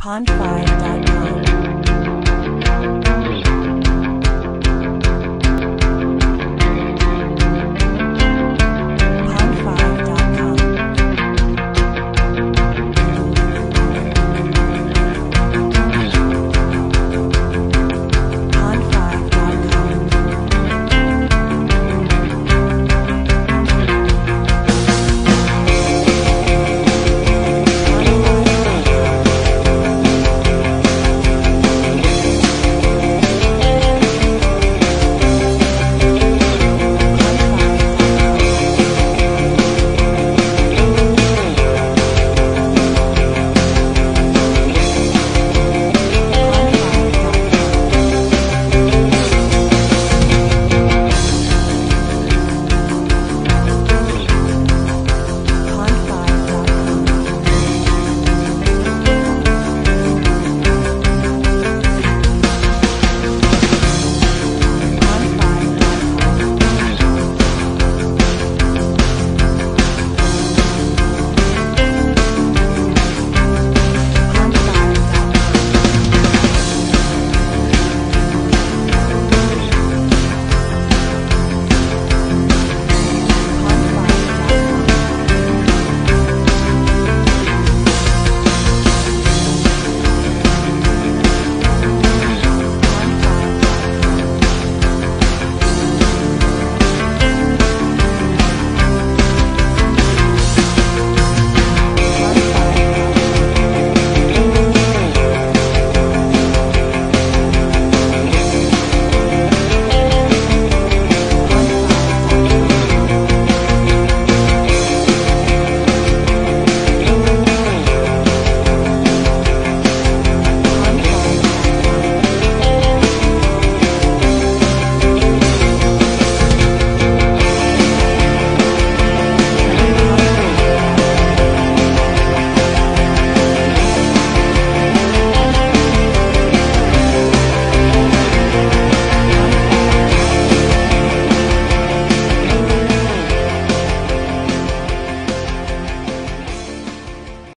pond5.com.